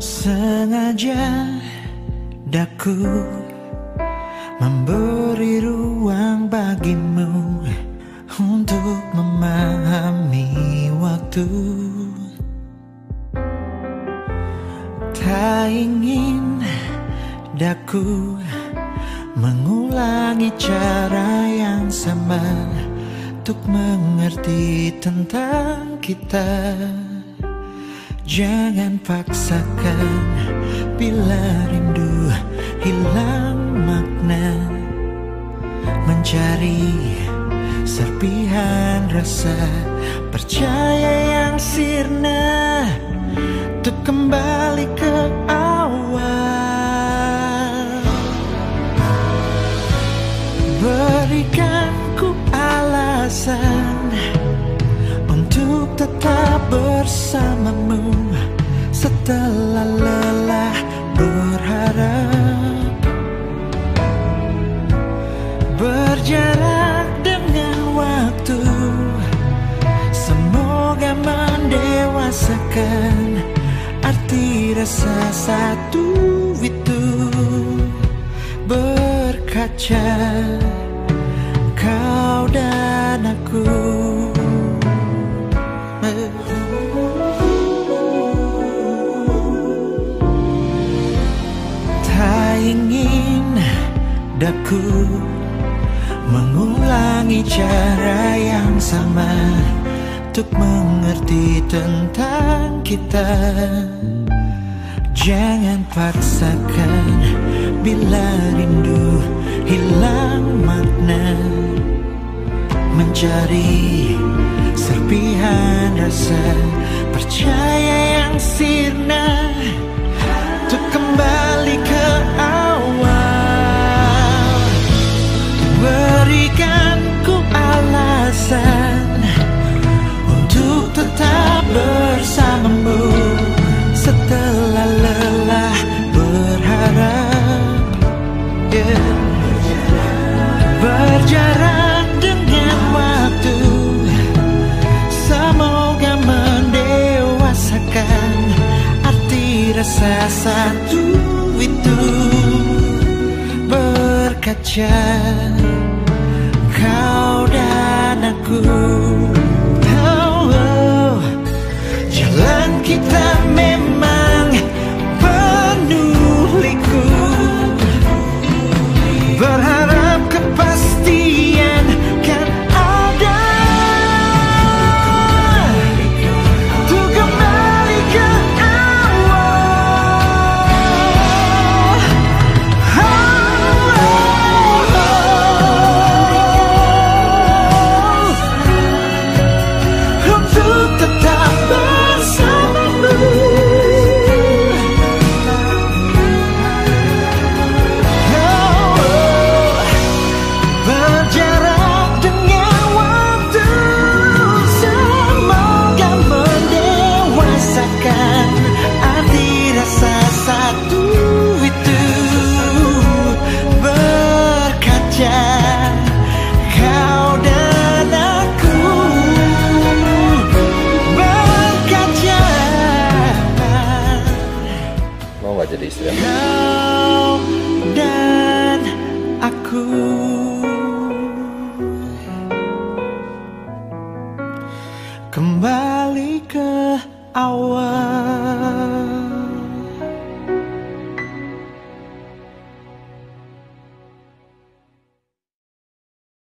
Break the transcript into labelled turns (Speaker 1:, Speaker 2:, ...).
Speaker 1: Sengaja daku memberi ruang bagimu untuk memahami waktu. Tak ingin daku mengulangi cara yang sama untuk mengerti tentang kita. Jangan paksakan bila rindu hilang makna. Mencari serpihan rasa percaya yang sirna. Untuk kembali ke awal. Berikan ku alasan tetap bersamamu setelah lelah berharap. Berjarak dengan waktu semoga mendewasakan arti rasa satu itu. Berkaca kau dan aku daku mengulangi cara yang sama Untuk mengerti tentang kita. Jangan paksakan bila rindu hilang makna. Mencari serpihan rasa percaya yang sirna Satu itu Berkaca. Kau dan aku da extrema.